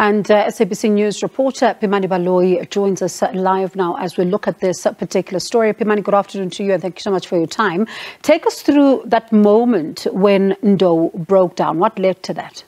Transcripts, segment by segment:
And uh, SABC News reporter Pimani Baloyi joins us live now as we look at this particular story. Pimani, good afternoon to you and thank you so much for your time. Take us through that moment when Ndou broke down. What led to that?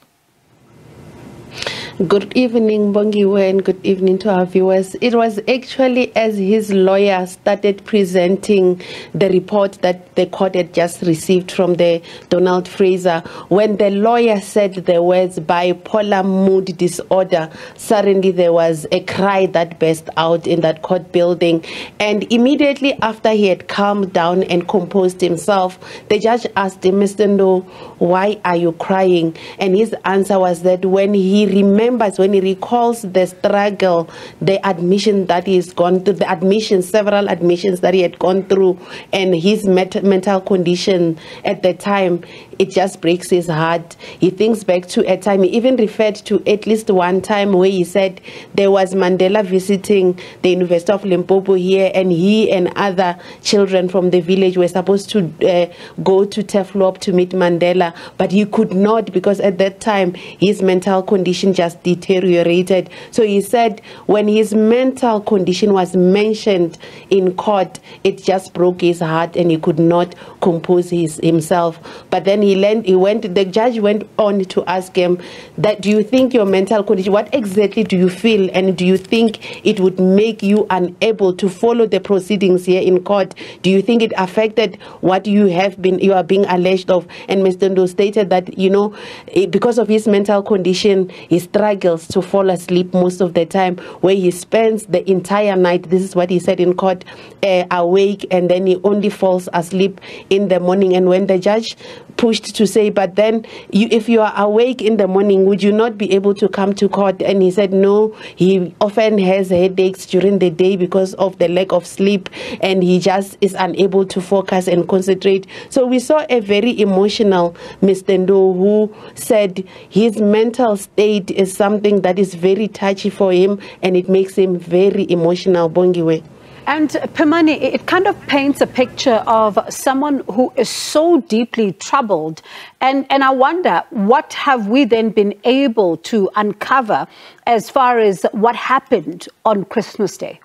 Good evening, Bongiwe, and good evening to our viewers. It was actually as his lawyer started presenting the report that the court had just received from the Donald Fraser, when the lawyer said the words bipolar mood disorder, suddenly there was a cry that burst out in that court building. And immediately after he had calmed down and composed himself, the judge asked him, Mr. Ndou, why are you crying? And his answer was that when he remembered remembers when he recalls the struggle, the admission that he's gone through, the admissions, several admissions that he had gone through, and his met- mental condition at the time, it just breaks his heart. He thinks back to a time, he even referred to at least one time where he said there was Mandela visiting the University of Limpopo here, and he and other children from the village were supposed to uh, go to Tafelberg to meet Mandela, but he could not because at that time his mental condition just deteriorated. So he said when his mental condition was mentioned in court, it just broke his heart and he could not compose his, himself. But then he lent, he went, the judge went on to ask him that, do you think your mental condition, what exactly do you feel? And do you think it would make you unable to follow the proceedings here in court? Do you think it affected what you have been, you are being alleged of? And Mr. Ndou stated that, you know, eh, because of his mental condition, he struggles to fall asleep most of the time, where he spends the entire night, this is what he said in court, uh, awake, and then he only falls asleep in the morning. And when the judge pushed to say, but then you, if you are awake in the morning, would you not be able to come to court? And he said, no, he often has headaches during the day because of the lack of sleep and he just is unable to focus and concentrate. So we saw a very emotional Mr. Ndou who said his mental state is something that is very touchy for him and it makes him very emotional. Bongiwe. And Pimani, it kind of paints a picture of someone who is so deeply troubled. And, and I wonder, what have we then been able to uncover as far as what happened on Christmas Day?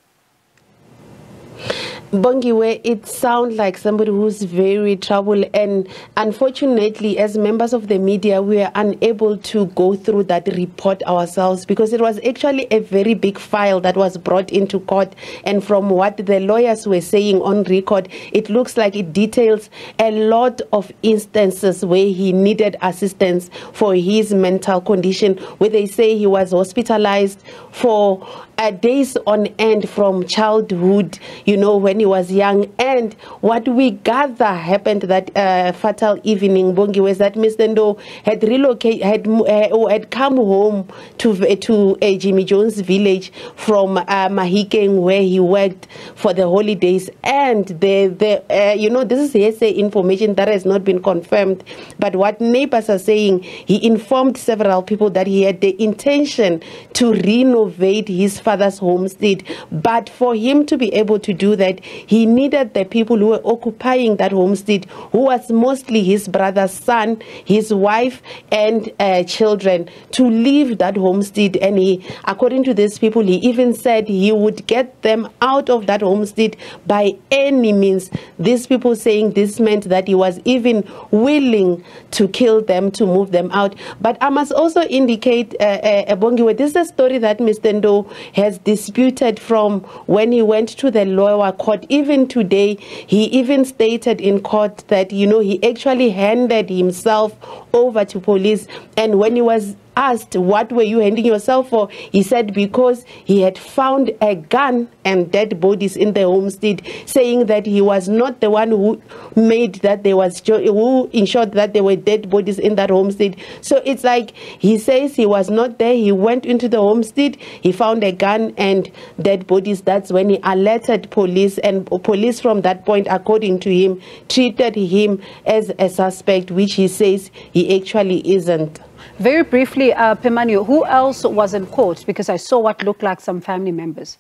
Bongiwe, it sounds like somebody who's very troubled, and unfortunately, as members of the media, we are unable to go through that report ourselves because it was actually a very big file that was brought into court. And from what the lawyers were saying on record, it looks like it details a lot of instances where he needed assistance for his mental condition, where they say he was hospitalized for uh, days on end from childhood, you know, when he was young. And what we gather happened that uh, fatal evening, Bongi, was that Mr. Ndou had relocated, had, uh, had come home to, to uh, Jimmy Jones village from uh, Mahikeng, where he worked for the holidays. And the, the uh, you know, this is hearsay information that has not been confirmed. But what neighbors are saying, he informed several people that he had the intention to renovate his father's homestead. But for him to be able to do that, he needed the people who were occupying that homestead, who was mostly his brother's son, his wife, and uh, children, to leave that homestead. And he, according to these people, he even said he would get them out of that homestead by any means. These people saying this meant that he was even willing to kill them to move them out. But I must also indicate, uh, uh, Bongiwe, this is a story that Mr. Ndou has disputed from when he went to the lower court. Even today, he even stated in court that, you know, he actually handed himself over to police. And when he was asked, What were you handing yourself for? He said, Because he had found a gun and dead bodies in the homestead, saying that he was not the one who made that there was, who ensured that there were dead bodies in that homestead. So it's like he says he was not there. He went into the homestead, he found a gun and dead bodies. That's when he alerted police, and police from that point, according to him, treated him as a suspect, which he says he actually isn't. Very briefly, uh, Pimani, who else was in court? Because I saw what looked like some family members.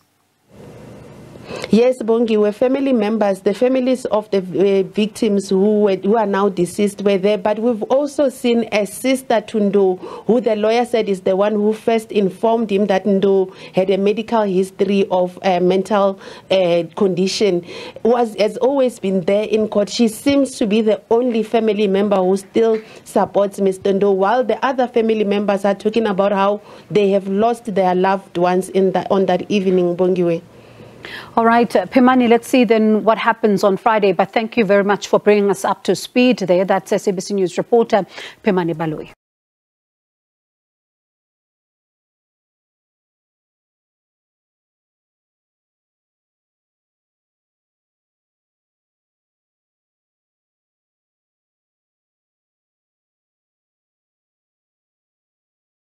Yes, Bongi, were family members, the families of the uh, victims who were, who are now deceased were there, but we've also seen a sister to who the lawyer said is the one who first informed him that Ndou had a medical history of a mental uh, condition, was has always been there in court. She seems to be the only family member who still supports Mr. Ndou, while the other family members are talking about how they have lost their loved ones in that on that evening, Bongiwe. All right, uh, Pimani, let's see then what happens on Friday. But thank you very much for bringing us up to speed there. That's SABC News reporter Pimani Baloyi.